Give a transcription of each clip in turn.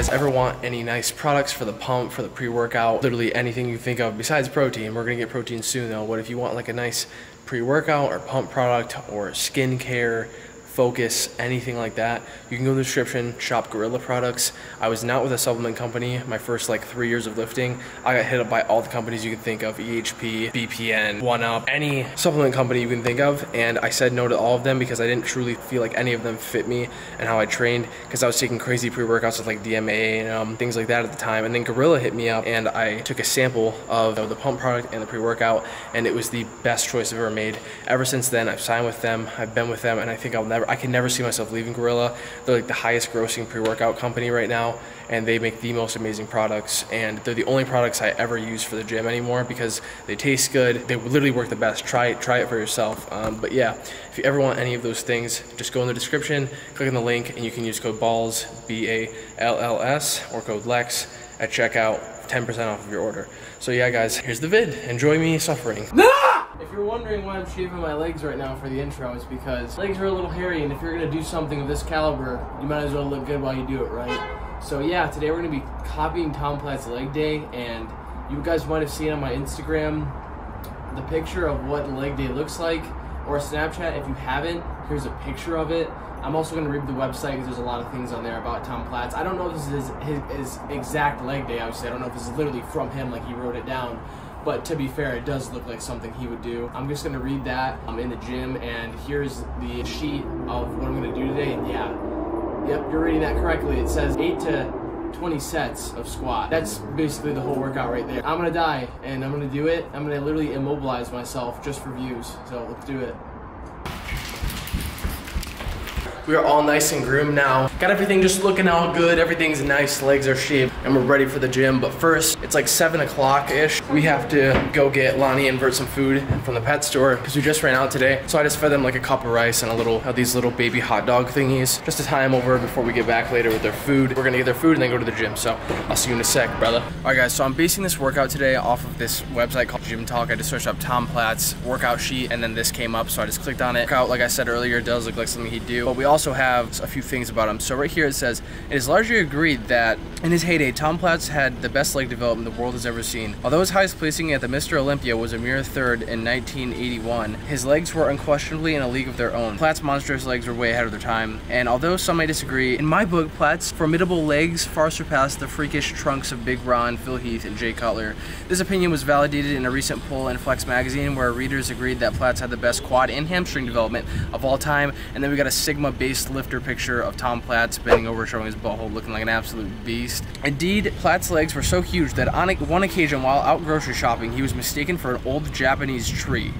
guys ever want any nice products for the pump, for the pre-workout, literally anything you think of besides protein, we're gonna get protein soon though. What if you want like a nice pre-workout or pump product or skincare, focus, anything like that, you can go to the description, shop Gorilla products. I was not with a supplement company my first like three years of lifting. I got hit up by all the companies you can think of, EHP, BPN, One Up, any supplement company you can think of. And I said no to all of them because I didn't truly feel like any of them fit me and how I trained because I was taking crazy pre-workouts with like DMA and um, things like that at the time. And then Gorilla hit me up and I took a sample of the pump product and the pre-workout and it was the best choice I've ever made. Ever since then, I've signed with them, I've been with them, and I think I'll never I can never see myself leaving Gorilla. They're like the highest grossing pre-workout company right now, and they make the most amazing products. And they're the only products I ever use for the gym anymore because they taste good. They literally work the best. Try it, try it for yourself. Um, but yeah, if you ever want any of those things, just go in the description, click on the link, and you can use code BALLS B A L L S or code LEXX at checkout, 10% off of your order. So yeah, guys, here's the vid. Enjoy me suffering. If you're wondering why I'm shaving my legs right now for the intro, it's because legs are a little hairy, and if you're gonna do something of this caliber, you might as well look good while you do it, right? So yeah, today we're gonna be copying Tom Platz's leg day, and you guys might have seen on my Instagram the picture of what leg day looks like, or Snapchat. If you haven't, here's a picture of it. I'm also going to read the website because there's a lot of things on there about Tom Platz. I don't know if this is his, his, exact leg day, obviously. I don't know if this is literally from him, like he wrote it down. But to be fair, it does look like something he would do. I'm just gonna read that I'm in the gym, and here's the sheet of what I'm gonna do today. And yeah, yep, you're reading that correctly. It says 8 to 20 sets of squat. That's basically the whole workout right there. I'm gonna die, and I'm gonna do it. I'm gonna literally immobilize myself just for views. So let's do it. We are all nice and groomed now. Got everything just looking all good. Everything's nice, legs are shaved, and we're ready for the gym. But first, it's like seven o'clock-ish. We have to go get Lonnie and Vert some food from the pet store because we just ran out today. So I just fed them like a cup of rice and a little, of these little baby hot dog thingies just to tie them over before we get back later with their food. We're gonna get their food and then go to the gym. So I'll see you in a sec, brother. All right, guys, so I'm basing this workout today off of this website called Gym Talk. I just searched up Tom Platz's workout sheet and then this came up. So I just clicked on it. Workout, like I said earlier, does look like something he'd do. But we also have a few things about him. So right here it says, it is largely agreed that in his heyday, Tom Platz had the best leg development the world has ever seen. Although his highest placing at the Mr. Olympia was a mere third in 1981, his legs were unquestionably in a league of their own. Platz's monstrous legs were way ahead of their time, and although some may disagree, in my book, Platz's formidable legs far surpassed the freakish trunks of Big Ron, Phil Heath, and Jay Cutler. This opinion was validated in a recent poll in Flex magazine where readers agreed that Platz had the best quad and hamstring development of all time, and then we got a Sigma-based lifter picture of Tom Platz bending over showing his butthole looking like an absolute beast. Indeed, Platz's legs were so huge that on one occasion while out grocery shopping, he was mistaken for an old Japanese tree.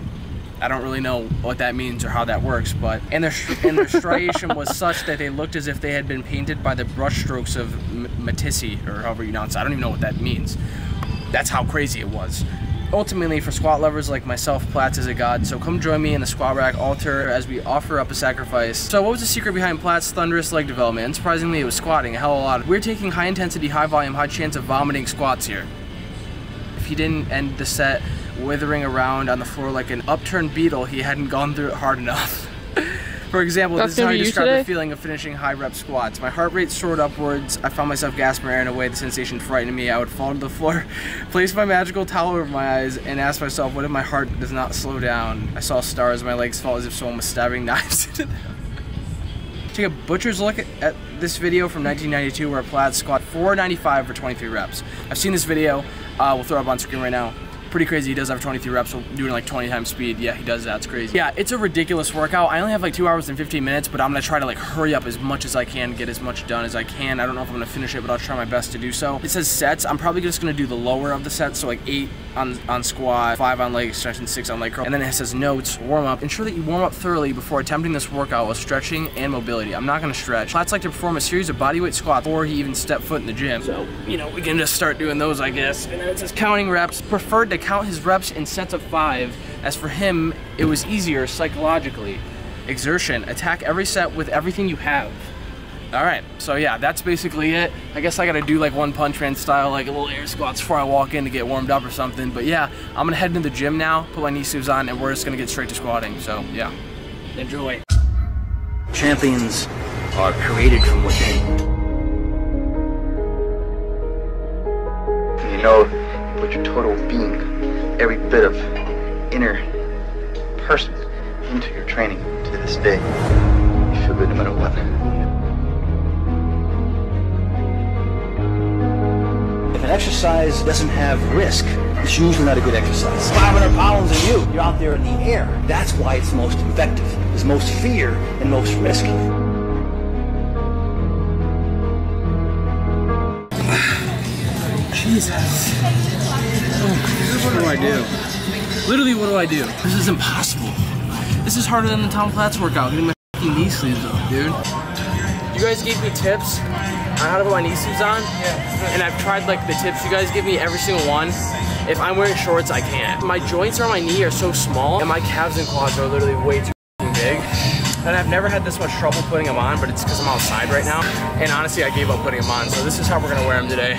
I don't really know what that means or how that works, but and their and their striation was such that they looked as if they had been painted by the brushstrokes of Matisse or however you pronounce it. I don't even know what that means. That's how crazy it was. Ultimately, for squat lovers like myself, Platz is a god, so come join me in the squat rack altar as we offer up a sacrifice. So what was the secret behind Platz's thunderous leg development? And surprisingly, it was squatting a hell of a lot. We're taking high intensity, high volume, high chance of vomiting squats here. If he didn't end the set withering around on the floor like an upturned beetle, he hadn't gone through it hard enough. For example, That's this is how I describe the feeling of finishing high rep squats. My heart rate soared upwards. I found myself gasping air in a way the sensation frightened me. I would fall to the floor, place my magical towel over my eyes, and ask myself, what if my heart does not slow down? I saw stars, my legs fall as if someone was stabbing knives into them. Take a butcher's look at this video from 1992 where Platz squat 495 for 23 reps. I've seen this video. Uh, we'll throw it up on screen right now pretty crazy. He does have 23 reps, so doing like 20 times speed. Yeah, he does that. It's crazy. Yeah, it's a ridiculous workout. I only have like two hours and 15 minutes, but I'm gonna try to like hurry up as much as I can, get as much done as I can. I don't know if I'm gonna finish it, but I'll try my best to do so. It says sets. I'm probably just gonna do the lower of the sets, so like eight on, on squat, five on leg extension, six on leg curl. And then it says notes, warm up. Ensure that you warm up thoroughly before attempting this workout with stretching and mobility. I'm not gonna stretch. Platz like to perform a series of bodyweight squats before he even step foot in the gym. So, you know, we can just start doing those, I guess. And then it says counting reps. Preferred to count his reps in sets of five, as for him, it was easier psychologically. Exertion, attack every set with everything you have. All right, so yeah, that's basically it. I guess I gotta do like one punch man style, like a little air squats before I walk in to get warmed up or something. But yeah, I'm gonna head into the gym now, put my knee sleeves on, and we're just gonna get straight to squatting. So yeah, enjoy. Champions are created from within. you know you put your total being, every bit of inner person into your training to this day. You feel good no matter what. If an exercise doesn't have risk, it's usually not a good exercise. 500 pounds of you, you're out there in the air. That's why it's most effective. There's most fear and most risk. Jesus. What do I do? Literally, what do I do? This is impossible. This is harder than the Tom Platz workout, getting my fucking knee sleeves up, dude. You guys gave me tips on how to put my knee sleeves on, and I've tried like the tips you guys give me, every single one. If I'm wearing shorts, I can't. My joints around my knee are so small, and my calves and quads are literally way too big. And I've never had this much trouble putting them on, but it's because I'm outside right now. And honestly, I gave up putting them on, so this is how we're gonna wear them today.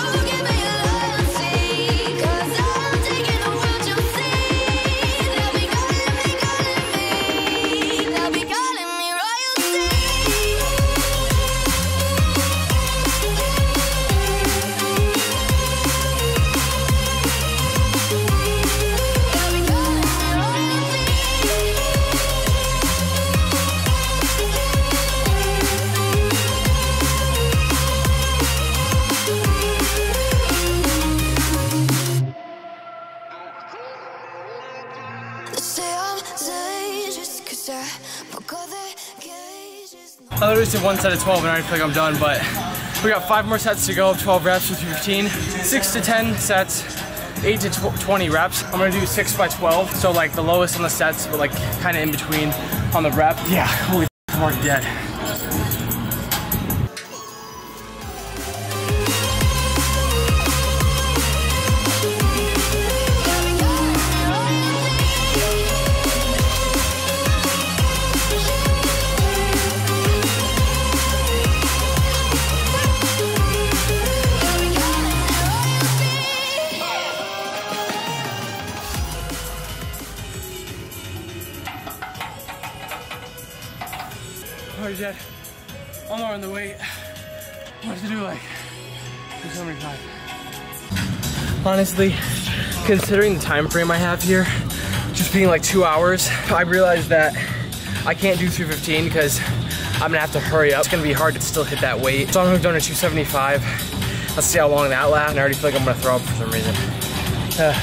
did one set of 12 and I already feel like I'm done, but we got five more sets to go, 12 reps with 15, six to 10 sets, eight to tw 20 reps. I'm gonna do six by 12, so like the lowest on the sets, but like kind of in between on the rep. Yeah, holy f- I'm already dead. I'm not on the weight. What to do like 275. Honestly, considering the time frame I have here, just being like two hours, I realized that I can't do 315 because I'm gonna have to hurry up. It's gonna be hard to still hit that weight. So I'm hooked on a 275. Let's see how long that lasts. And I already feel like I'm gonna throw up for some reason. Uh,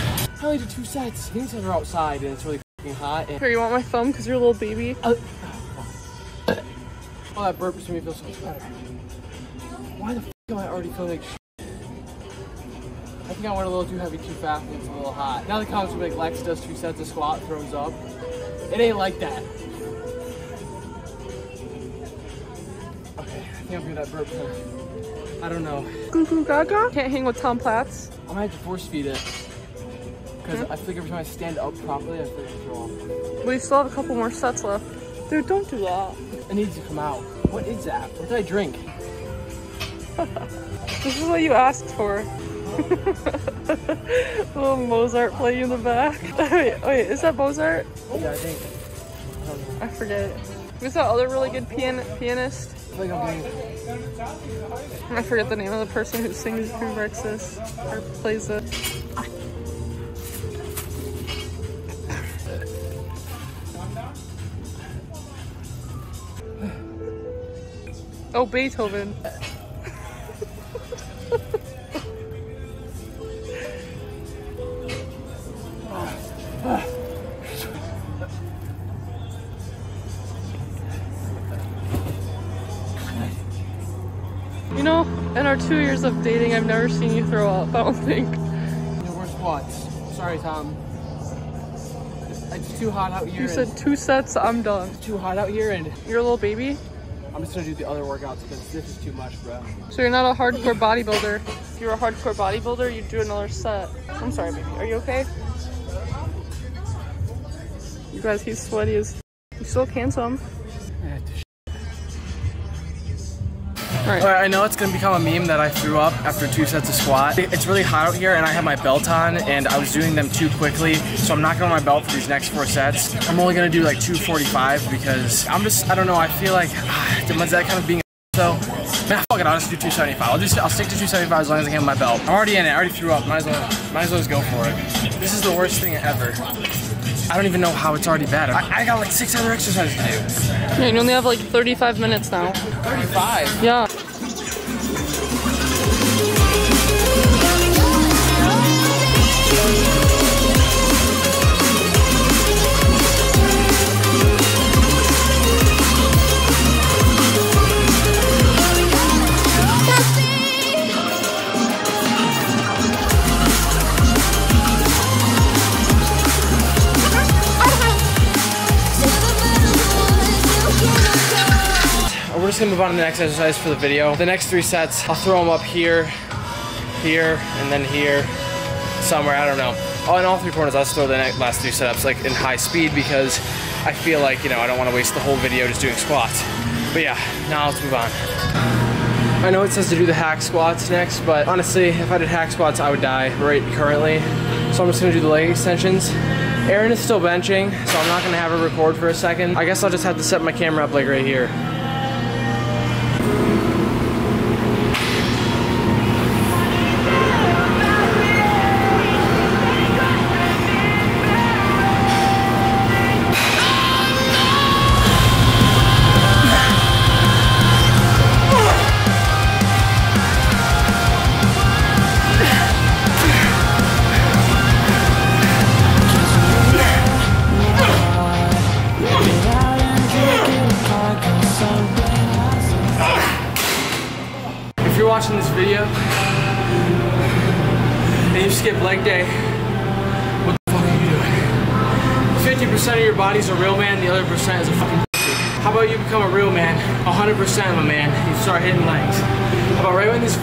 I only did two sets. These are outside and it's really hot. And Here, you want my thumb because you're a little baby? All that burp makes me feel so much better. Why the f am I already feeling like sh- I think I went a little too heavy too fast and it's a little hot. Now the comments will be like, Lexx does two sets of squat, throws up. It ain't like that. Okay, I think I'm that burp thing. I don't know. Goo goo gaga? Can't hang with Tom Platz. I might have to force feed it. Because I feel like every time I stand up properly, I feel like I throw up. We still have a couple more sets left. Dude, don't do that. It needs to come out. What is that? What did I drink? This is what you asked for. little Mozart playing in the back. wait, wait, is that Mozart? Yeah, I think. I forget. Who's that other really good pian- pianist? I feel like I'm getting I forget the name of the person who sings who writes this or plays it. Oh, Beethoven. You know, in our two years of dating, I've never seen you throw up, I don't think. No more squats. Sorry, Tom. It's too hot out here. You said two sets, I'm done. it's too hot out here, and You're a little baby, I'm just gonna do the other workouts because this is too much, bro. so you're not a hardcore bodybuilder. If you're a hardcore bodybuilder, you'd do another set. I'm sorry, baby. Are you okay? You guys, he's sweaty as. You still handsome. Eh, Alright, I know it's gonna become a meme that I threw up after two sets of squat. It's really hot out here and I have my belt on and I was doing them too quickly, so I'm not going on my belt for these next four sets. I'm only gonna do like 245 because I'm just, I don't know, I feel like, ah, that kind of being so? Man, fuck it, I'll just do 275. I'll just, I'll stick to 275 as long as I can my belt. I'm already in it, I already threw up, might as well, might as well just go for it. This is the worst thing ever. I don't even know how it's already bad. I, I got like six other exercises to do. Yeah, you only have like 35 minutes now. 35? Yeah. We're just gonna move on to the next exercise for the video. The next three sets, I'll throw them up here, here, and then here, somewhere, I don't know. Oh, in all three corners, I'll throw the last three setups like in high speed because I feel like, you know, I don't wanna waste the whole video just doing squats. But yeah, now let's move on. I know it says to do the hack squats next, but honestly, if I did hack squats, I would die right currently. So I'm just gonna do the leg extensions. Aaron is still benching, so I'm not gonna have her record for a second. I guess I'll just have to set my camera up like right here.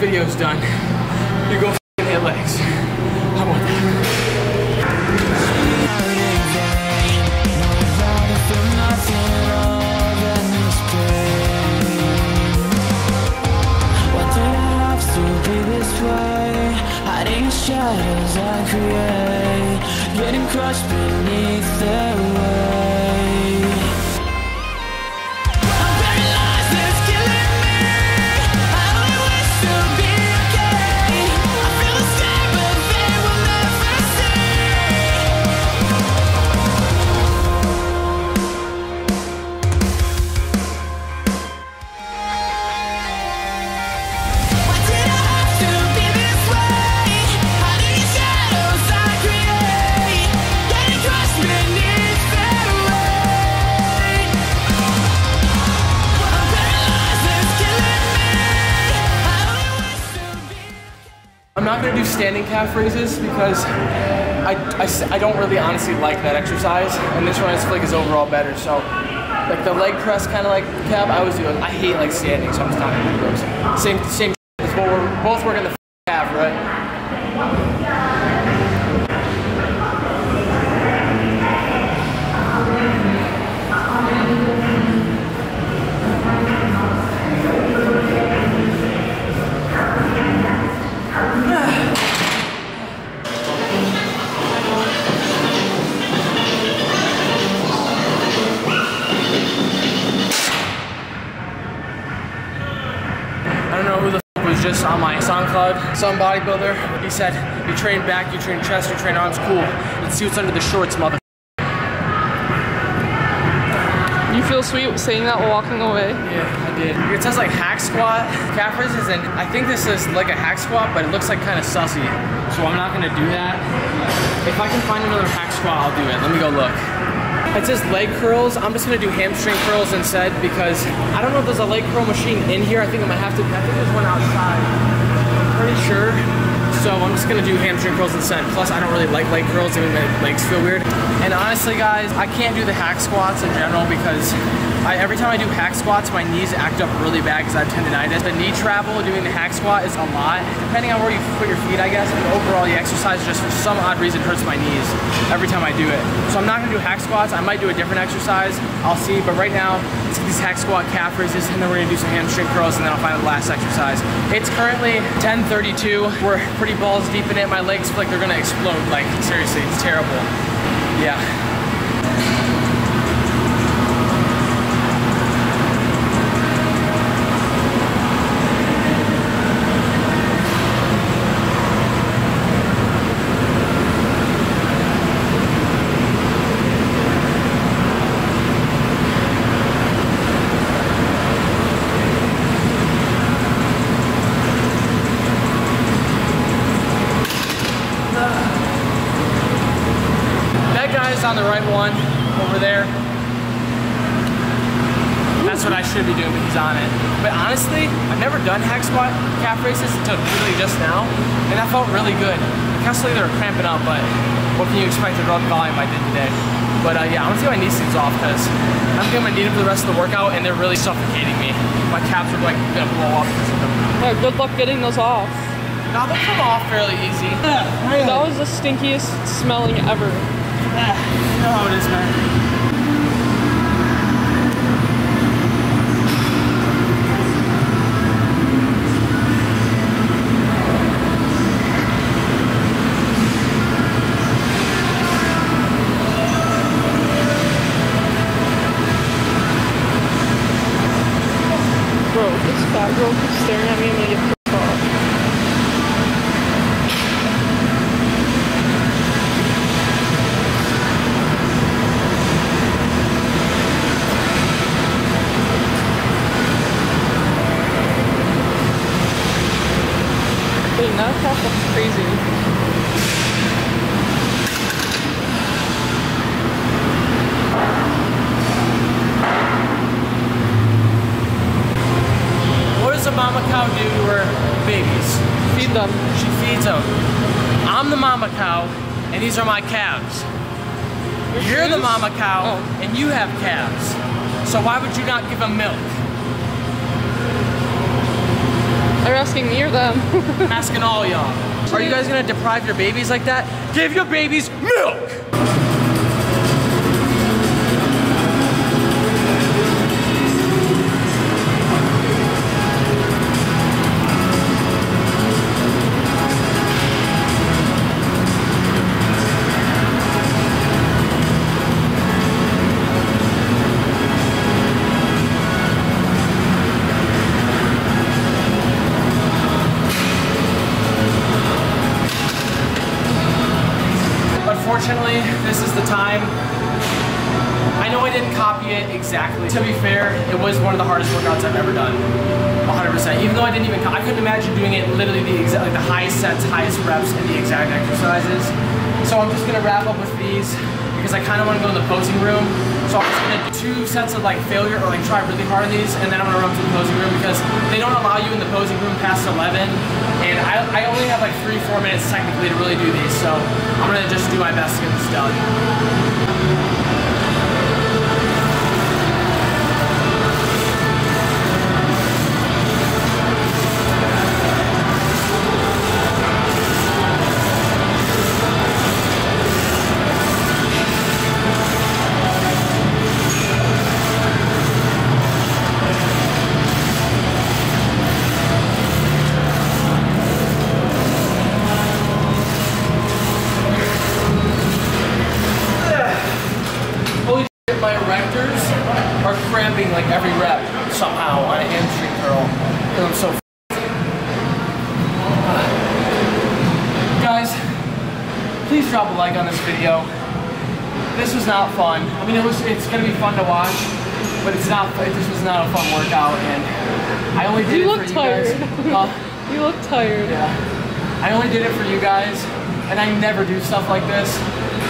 Video's done, you go hit legs. That? I way? Hiding shadows I create Getting crushed beneath their weight I'm not gonna do standing calf raises because I I don't really honestly like that exercise, and this one I feel like is overall better. So, like the leg press kind of like calf, I always do. I hate like standing, so I'm just not gonna do those. Same same. What we're both working the calf, right? Just on my SoundCloud. Some bodybuilder. He said, "You train back, you train chest, you train arms. Cool. Let's see what's under the shorts, mother." You feel sweet saying that while walking away? Yeah, I did. It says like hack squat, calf raises, and I think this is like a hack squat, but it looks like kind of sussy. So I'm not gonna do that. If I can find another hack squat, I'll do it. Let me go look. It says leg curls. I'm just gonna do hamstring curls instead because I don't know if there's a leg curl machine in here. I think I'm gonna have to. I think there's one outside. I'm pretty sure. So I'm just gonna do hamstring curls instead. Plus, I don't really like leg curls. They make my legs feel weird. And honestly, guys, I can't do the hack squats in general because I, every time I do hack squats, my knees act up really bad because I have tendonitis. The knee travel doing the hack squat is a lot, depending on where you put your feet, I guess. But overall, the exercise just for some odd reason hurts my knees every time I do it. So I'm not gonna do hack squats. I might do a different exercise. I'll see. But right now, get these hack squat calf raises, and then we're gonna do some hamstring curls, and then I'll find the last exercise. It's currently 10:32. We're pretty balls deep in it. My legs feel like they're gonna explode. Like seriously, it's terrible. Yeah. Should be doing, but he's on it. But honestly, I've never done hack squat calf raises until literally just now, and that felt really good. Constantly they were cramping up, but what can you expect to the volume I did today? But uh, yeah, I'm gonna take my knee sleeves off because I'm gonna need them for the rest of the workout, and they're really suffocating me. My calves are like gonna blow up because. Yeah, good luck getting those off. Now they'll come off fairly easy. That was the stinkiest smelling ever. You know how it is, man. Bro, if this fat girl keeps staring at me, I'm gonna get pissed off. Wait, now that looks crazy. What does a mama cow do to her babies? Feed them. She feeds them. I'm the mama cow, and these are my calves. You're the mama cow, Oh. and you have calves. So why would you not give them milk? They're asking me or them? I'm asking all y'all. Are you guys gonna deprive your babies like that? Give your babies milk! Unfortunately, this is the time. I know I didn't copy it exactly. To be fair, it was one of the hardest workouts I've ever done. 100%. Even though I didn't even, I couldn't imagine doing it literally the exact, like the highest sets, highest reps, and the exact exercises. So I'm just gonna wrap up with these because I kind of want to go in the posing room. So I'm just gonna do two sets of like failure or like try really hard on these, and then I'm gonna run to the posing room because they don't allow you in the posing room past 11, and I, I only have like three, four minutes technically to really do these. So I'm gonna just do my best to get this done. Watch, but it's not. This was not a fun workout, and I only did You it look for you tired. guys. Uh, You look tired. yeah. I only did it for you guys, and I never do stuff like this.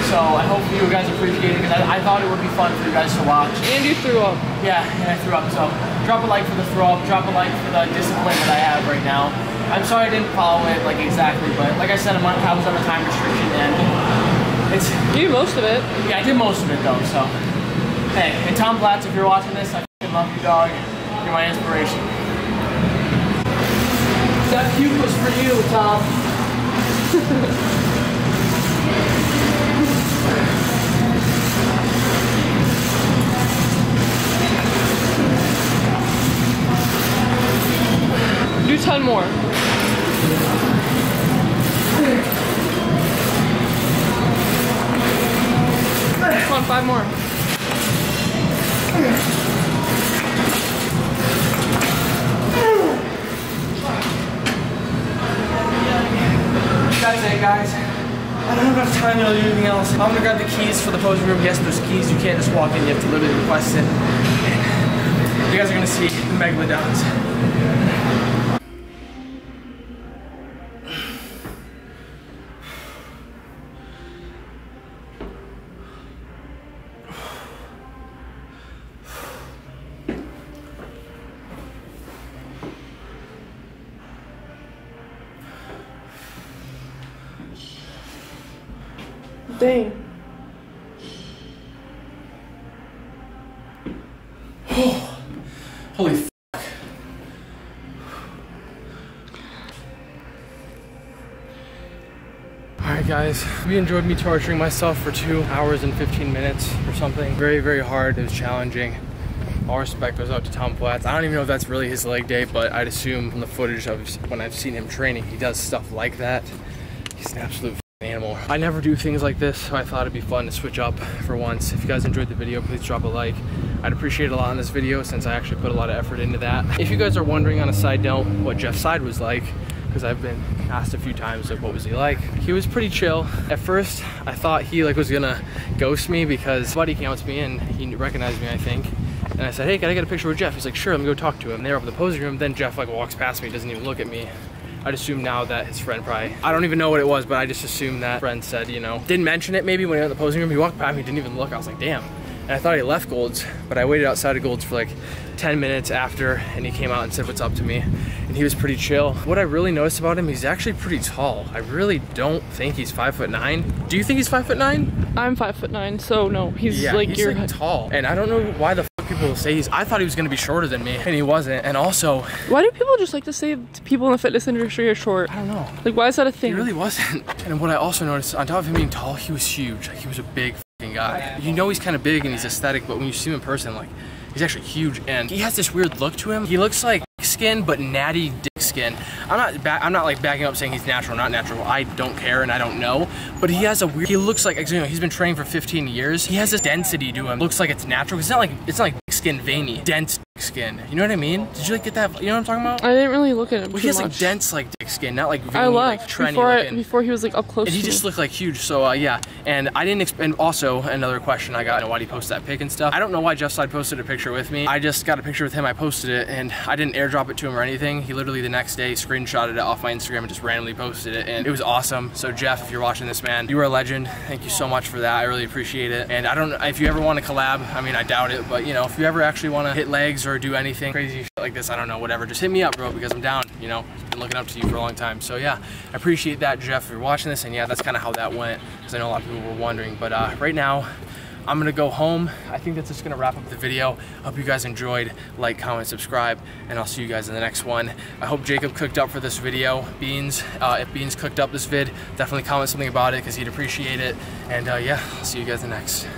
So I hope you guys appreciate it because I, I thought it would be fun for you guys to watch. And you threw up. Yeah, and I threw up. So drop a like for the throw up. Drop a like for the discipline that I have right now. I'm sorry I didn't follow it like exactly, but like I said, I'm on, I was on a time restriction, and it's You did most of it. yeah, I did most of it though. So Hey, and Tom Platz, if you're watching this, I love you, dog. You're my inspiration. That puke was for you, Tom. Do 10 more. Time do anything else. I'm gonna grab the keys for the posing room. Yes, there's keys. You can't just walk in. You have to literally request it. You guys are gonna see the megalodons. Dang. Holy f Alright guys, we enjoyed me torturing myself for two hours and 15 minutes or something. Very, very hard, it was challenging. All respect goes out to Tom Platz. I don't even know if that's really his leg day, but I'd assume from the footage of when I've seen him training, he does stuff like that. He's an absolute f***ing animal. I never do things like this, so I thought it'd be fun to switch up for once. If you guys enjoyed the video, please drop a like. I'd appreciate a lot in this video since I actually put a lot of effort into that. If you guys are wondering on a side note what Jeff Seid was like, because I've been asked a few times like what was he like he was pretty chill at first I thought he like was gonna ghost me because buddy came up to me and he recognized me I think and I said hey can I get a picture with Jeff he's like sure let me go talk to him and they're up in the posing room then Jeff like walks past me doesn't even look at me I'd assume now that his friend probably, I don't even know what it was, but I just assumed that friend said, you know, didn't mention it maybe when he went in the posing room. He walked by me, he didn't even look. I was like, damn. And I thought he left Golds, but I waited outside of Golds for like 10 minutes after, and he came out and said what's up to me. And he was pretty chill. What I really noticed about him, he's actually pretty tall. I really don't think he's five foot nine. Do you think he's five foot nine? I'm five foot nine, so no, he's Yeah, like he's your like tall. And I don't know why the people say he's, I thought he was gonna be shorter than me, and he wasn't. And also, Why do people just like to say people in the fitness industry are short? I don't know. Like, why is that a thing? He really wasn't. And what I also noticed, on top of him being tall, he was huge. Like he was a big fucking guy. You know he's kind of big and he's aesthetic, but when you see him in person, like he's actually huge. And he has this weird look to him. He looks like skin, but natty dick skin. I'm not I'm not like backing up saying he's natural, not natural. I don't care and I don't know. But he has a weird. He looks like you know he's been training for 15 years. He has this density to him. Looks like it's natural. It's not like it's not like skin veiny. Dense dick skin. You know what I mean? Did you like get that? You know what I'm talking about? I didn't really look at him Well, he has like dense like dick skin, not like veiny, I like trendy before I, before he was like up close And he just looked like huge, so uh, yeah. And I didn't, and also another question I got, you know, why did he post that pic and stuff? I don't know why Jeff Seid posted a picture with me. I just got a picture with him, I posted it, and I didn't airdrop it to him or anything. He literally the next day screenshotted it off my Instagram and just randomly posted it, and it was awesome. So Jeff, if you're watching this, man, you are a legend. Thank you so much for that. I really appreciate it. And I don't, if you ever want to collab, I mean, I doubt it, but you know, if you ever actually want to hit legs or do anything crazy like this, I don't know, whatever, just hit me up, bro, because I'm down. You know, been looking up to you for a long time. So yeah, I appreciate that, Jeff, if you're watching this. And yeah, that's kind of how that went, because I know a lot of people were wondering. But uh, right now, I'm gonna go home. I think that's just gonna wrap up the video. Hope you guys enjoyed. Like, comment, subscribe, and I'll see you guys in the next one. I hope Jacob cooked up for this video. Beans, uh, if Beans cooked up this vid, definitely comment something about it because he'd appreciate it. And uh, yeah, I'll see you guys the next.